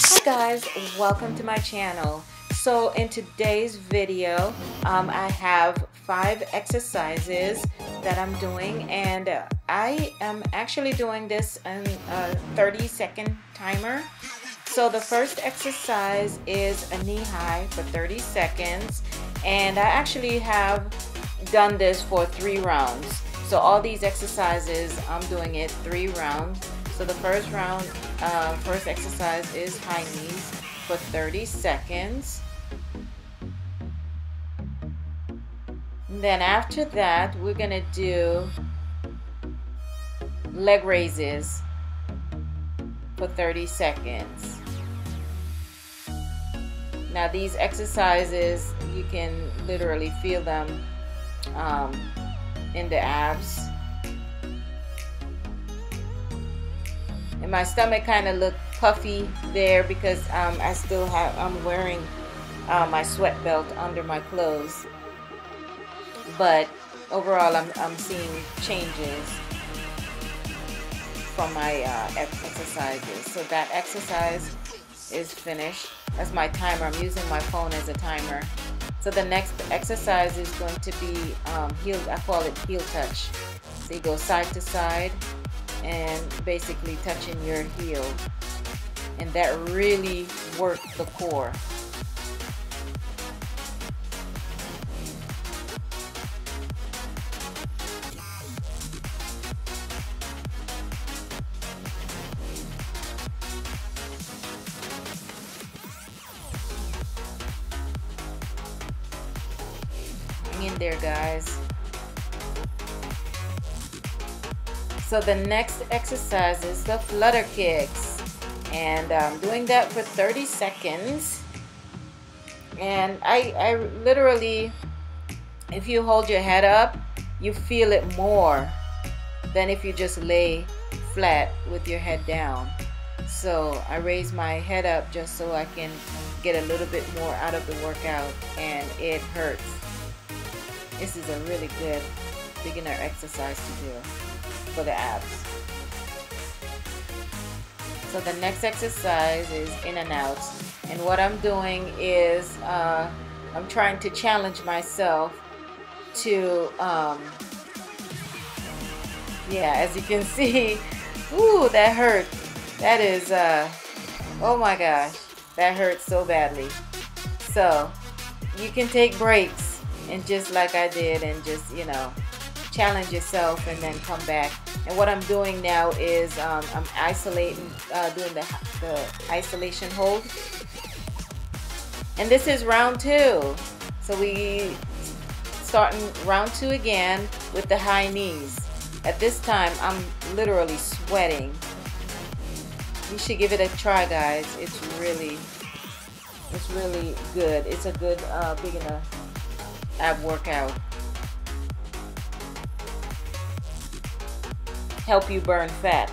Hi guys, welcome to my channel. So in today's video, um, I have five exercises that I'm doing and I am actually doing this in a 30 second timer. So the first exercise is a knee high for 30 seconds and I actually have done this for three rounds. So all these exercises, I'm doing it three rounds. So the first round, uh, first exercise is high knees for 30 seconds. And then after that, we're gonna do leg raises for 30 seconds. Now these exercises, you can literally feel them um, in the abs. And my stomach kind of looked puffy there because um, I still have, I'm wearing uh, my sweat belt under my clothes. But overall, I'm, I'm seeing changes from my uh, exercises. So that exercise is finished. That's my timer. I'm using my phone as a timer. So the next exercise is going to be um, heel, I call it heel touch. So you go side to side and basically touching your heel. And that really works the core. in there guys so the next exercise is the flutter kicks. And I'm doing that for 30 seconds. And I, I literally if you hold your head up you feel it more than if you just lay flat with your head down. So I raise my head up just so I can get a little bit more out of the workout and it hurts. This is a really good beginner exercise to do for the abs. So the next exercise is in and out. And what I'm doing is uh, I'm trying to challenge myself to, um, yeah, as you can see, ooh, that hurt. That is, uh, oh my gosh, that hurts so badly. So you can take breaks and just like I did and just you know challenge yourself and then come back. And what I'm doing now is um, I'm isolating uh, doing the, the isolation hold. And this is round two. So we starting round two again with the high knees. At this time I'm literally sweating. You should give it a try guys. It's really it's really good. It's a good uh, beginner ab workout. Help you burn fat.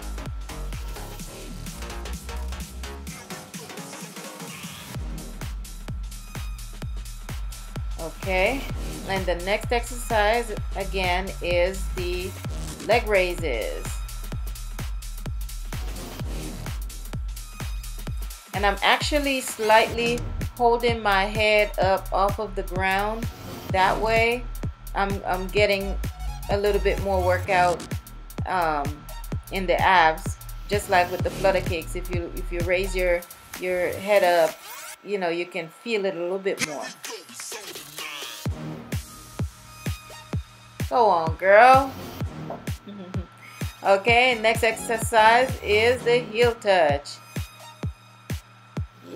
Okay, and the next exercise again is the leg raises. And I'm actually slightly holding my head up off of the ground that way I'm, I'm getting a little bit more workout um, in the abs just like with the flutter kicks if you if you raise your your head up you know you can feel it a little bit more. Go on girl. Okay next exercise is the heel touch.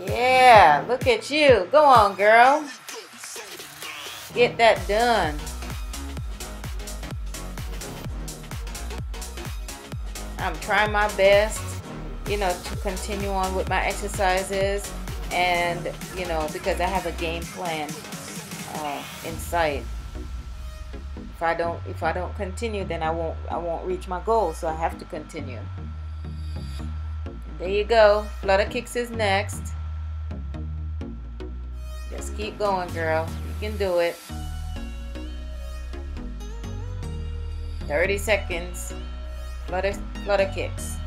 Yeah look at you. Go on girl. Get that done. I'm trying my best, you know, to continue on with my exercises and, you know, because I have a game plan uh, in sight. If I don't if I don't continue, then I won't I won't reach my goal, so I have to continue. There you go. Flutter kicks is next. Just keep going, girl You can do it. 30 seconds lot of lot of kicks.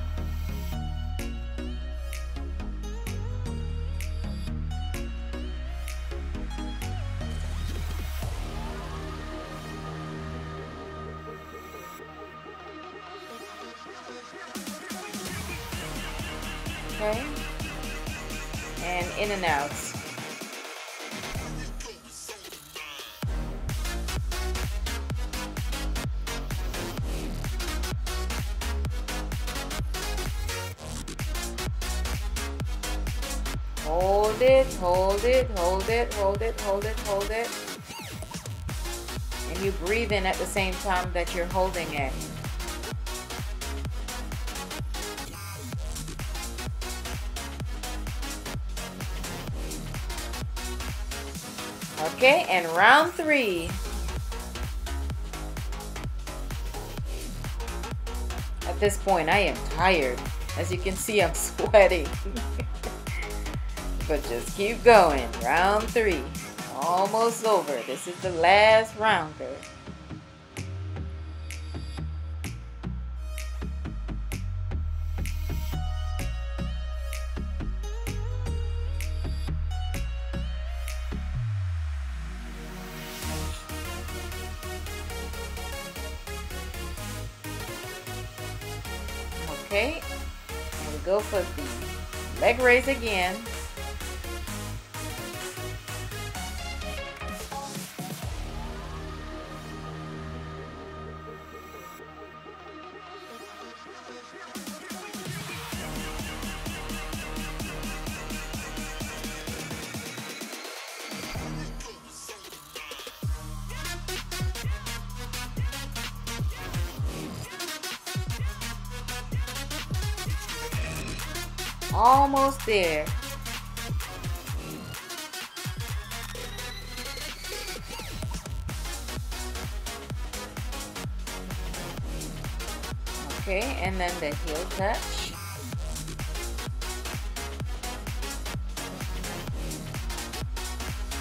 Okay. And in and out. Hold it, hold it, hold it, hold it, hold it, hold it. And you breathe in at the same time that you're holding it. Okay, and round three. At this point, I am tired. As you can see, I'm sweating. But just keep going. Round three. Almost over. This is the last rounder. Okay, we go for the leg raise again. Almost there. Okay, and then the heel touch.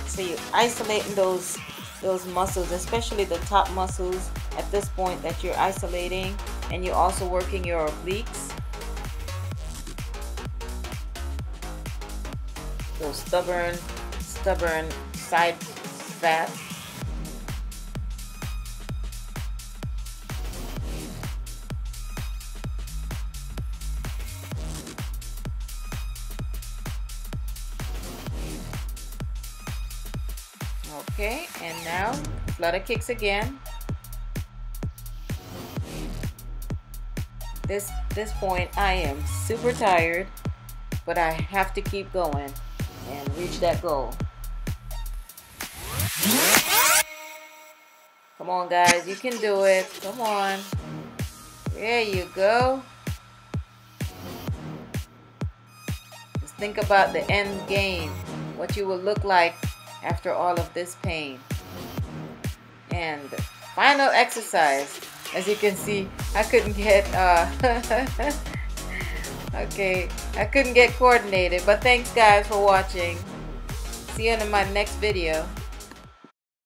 So you're isolating those those muscles, especially the top muscles at this point that you're isolating and you're also working your obliques. Stubborn, stubborn side fat. Okay, and now flutter kicks again. This this point I am super tired, but I have to keep going and reach that goal. Come on, guys. You can do it. Come on. There you go. Just think about the end game. What you will look like after all of this pain. And final exercise. As you can see, I couldn't get... Uh, Okay, I couldn't get coordinated, but thanks guys for watching. See you in my next video.